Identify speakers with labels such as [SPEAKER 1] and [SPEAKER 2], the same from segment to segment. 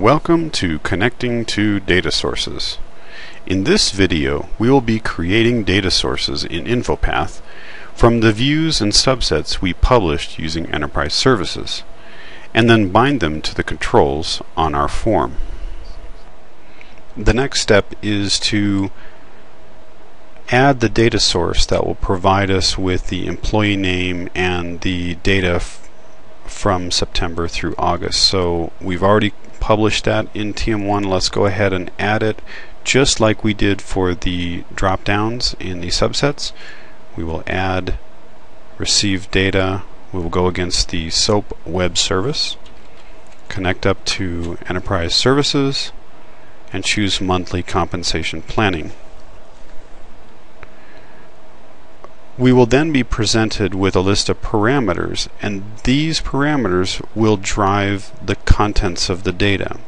[SPEAKER 1] Welcome to Connecting to Data Sources. In this video, we will be creating data sources in InfoPath from the views and subsets we published using Enterprise Services, and then bind them to the controls on our form. The next step is to add the data source that will provide us with the employee name and the data from September through August. So we've already published that in TM1. Let's go ahead and add it just like we did for the drop downs in the subsets. We will add receive data. We will go against the SOAP web service, connect up to enterprise services, and choose monthly compensation planning. We will then be presented with a list of parameters, and these parameters will drive the contents of the data.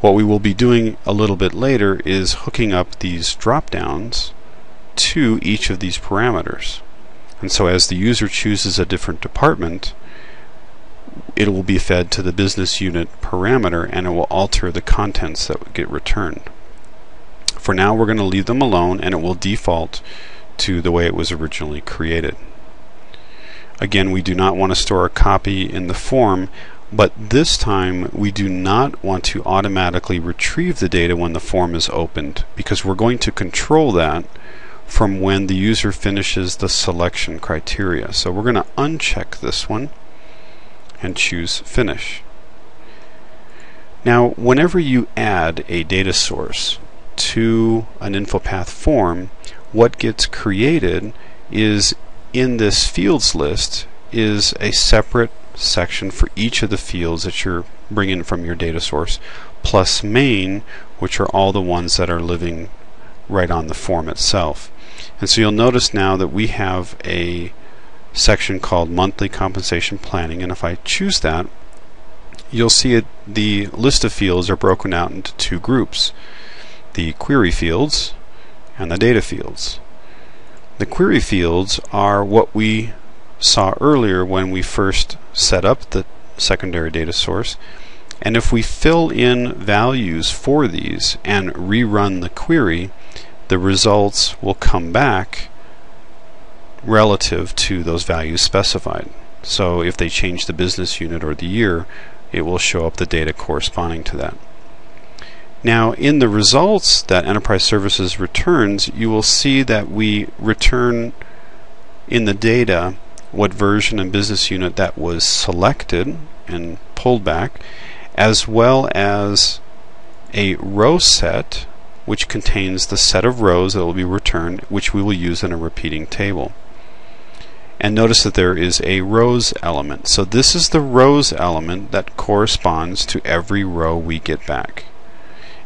[SPEAKER 1] What we will be doing a little bit later is hooking up these drop-downs to each of these parameters. And so as the user chooses a different department, it will be fed to the business unit parameter and it will alter the contents that get returned. For now, we're going to leave them alone and it will default to the way it was originally created. Again, we do not want to store a copy in the form, but this time we do not want to automatically retrieve the data when the form is opened because we're going to control that from when the user finishes the selection criteria. So we're going to uncheck this one and choose Finish. Now, whenever you add a data source to an InfoPath form, what gets created is in this fields list is a separate section for each of the fields that you're bringing from your data source plus main which are all the ones that are living right on the form itself. And so you'll notice now that we have a section called monthly compensation planning and if I choose that you'll see it the list of fields are broken out into two groups. The query fields and the data fields. The query fields are what we saw earlier when we first set up the secondary data source. And if we fill in values for these and rerun the query, the results will come back relative to those values specified. So if they change the business unit or the year, it will show up the data corresponding to that. Now, in the results that Enterprise Services returns, you will see that we return in the data what version and business unit that was selected and pulled back, as well as a row set which contains the set of rows that will be returned, which we will use in a repeating table. And notice that there is a rows element. So this is the rows element that corresponds to every row we get back.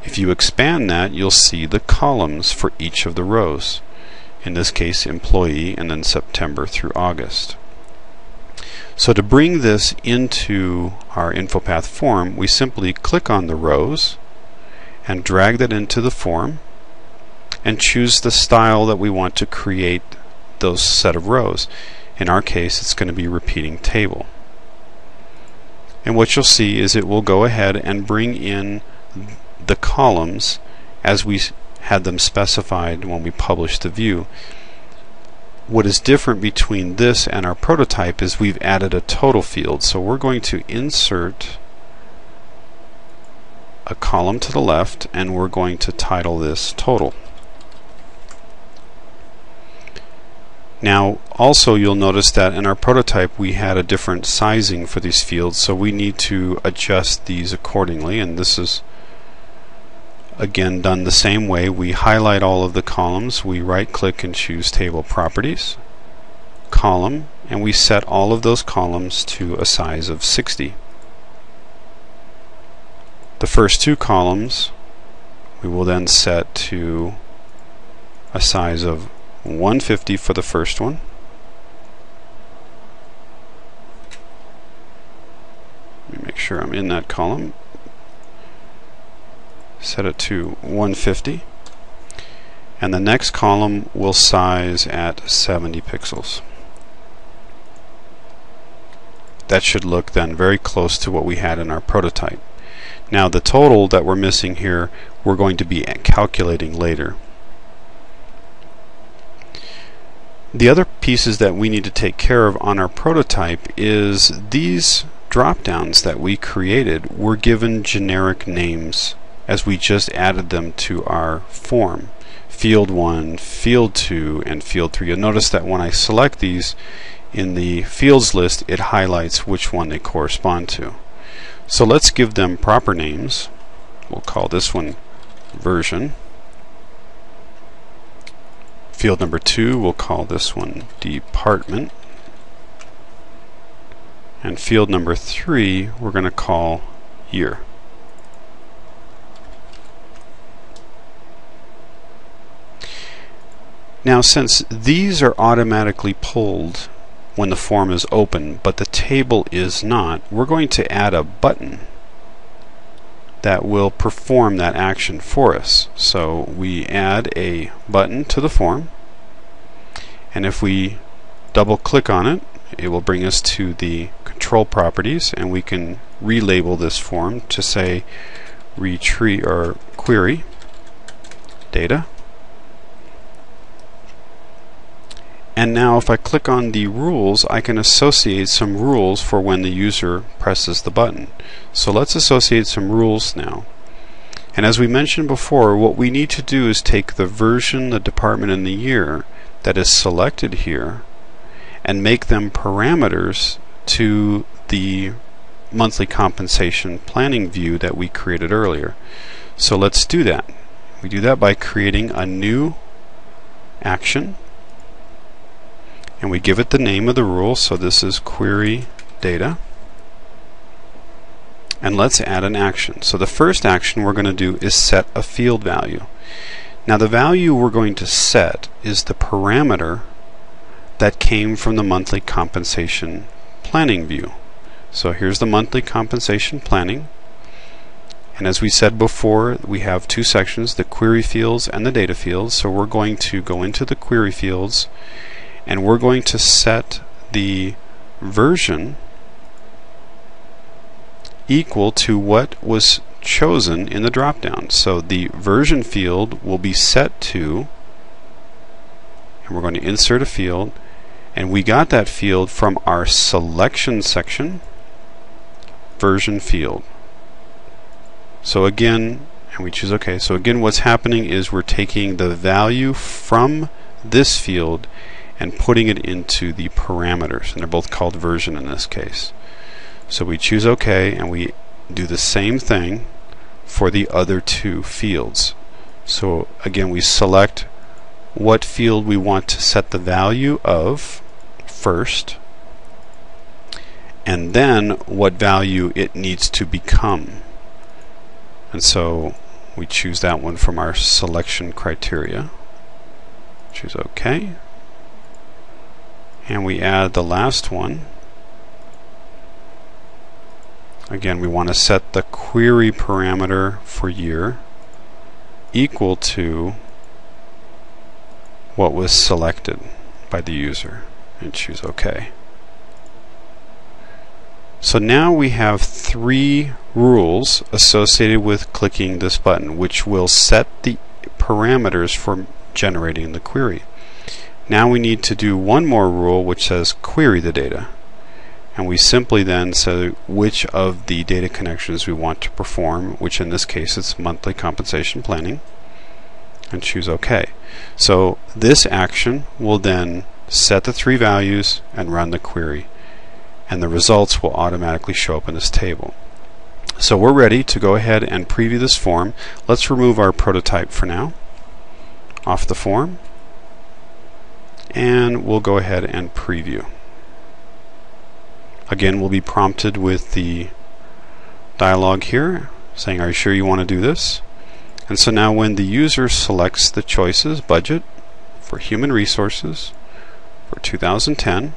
[SPEAKER 1] If you expand that, you'll see the columns for each of the rows. In this case, employee, and then September through August. So to bring this into our InfoPath form, we simply click on the rows and drag that into the form and choose the style that we want to create those set of rows. In our case, it's going to be repeating table. And what you'll see is it will go ahead and bring in the columns as we had them specified when we published the view. What is different between this and our prototype is we've added a total field. So we're going to insert a column to the left and we're going to title this total. Now also you'll notice that in our prototype we had a different sizing for these fields so we need to adjust these accordingly and this is again done the same way. We highlight all of the columns. We right click and choose table properties column and we set all of those columns to a size of 60 the first two columns we will then set to a size of 150 for the first one. Let me make sure I'm in that column set it to 150 and the next column will size at 70 pixels. That should look then very close to what we had in our prototype. Now the total that we're missing here, we're going to be calculating later. The other pieces that we need to take care of on our prototype is these drop downs that we created were given generic names as we just added them to our form. Field 1, Field 2, and Field 3. You'll notice that when I select these in the fields list, it highlights which one they correspond to. So let's give them proper names. We'll call this one version. Field number 2, we'll call this one department. And field number 3, we're going to call year. Now since these are automatically pulled when the form is open, but the table is not, we're going to add a button that will perform that action for us. So we add a button to the form, and if we double click on it, it will bring us to the control properties, and we can relabel this form to say retrieve or query data And now if I click on the rules, I can associate some rules for when the user presses the button. So let's associate some rules now. And as we mentioned before, what we need to do is take the version, the department, and the year that is selected here and make them parameters to the monthly compensation planning view that we created earlier. So let's do that. We do that by creating a new action and we give it the name of the rule. So this is query data. And let's add an action. So the first action we're going to do is set a field value. Now the value we're going to set is the parameter that came from the monthly compensation planning view. So here's the monthly compensation planning. And as we said before we have two sections the query fields and the data fields. So we're going to go into the query fields and we're going to set the version equal to what was chosen in the dropdown. So the version field will be set to, and we're going to insert a field, and we got that field from our selection section, version field. So again, and we choose OK. So again, what's happening is we're taking the value from this field and putting it into the parameters and they're both called version in this case. So we choose OK and we do the same thing for the other two fields. So again we select what field we want to set the value of first and then what value it needs to become. And so we choose that one from our selection criteria. Choose OK and we add the last one again we want to set the query parameter for year equal to what was selected by the user and choose OK. So now we have three rules associated with clicking this button which will set the parameters for generating the query. Now we need to do one more rule which says query the data. And we simply then say which of the data connections we want to perform, which in this case is monthly compensation planning, and choose OK. So this action will then set the three values and run the query. And the results will automatically show up in this table. So we're ready to go ahead and preview this form. Let's remove our prototype for now off the form and we'll go ahead and preview. Again, we'll be prompted with the dialog here saying, Are you sure you want to do this? And so now, when the user selects the choices budget for human resources for 2010,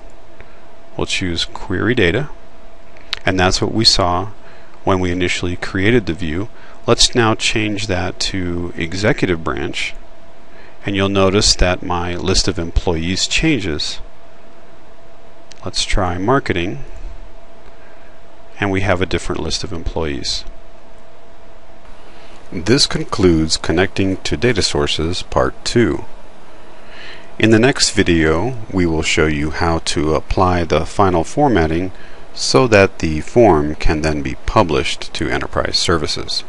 [SPEAKER 1] we'll choose query data, and that's what we saw when we initially created the view. Let's now change that to executive branch and you'll notice that my list of employees changes. Let's try marketing and we have a different list of employees. This concludes Connecting to Data Sources Part 2. In the next video, we will show you how to apply the final formatting so that the form can then be published to enterprise services.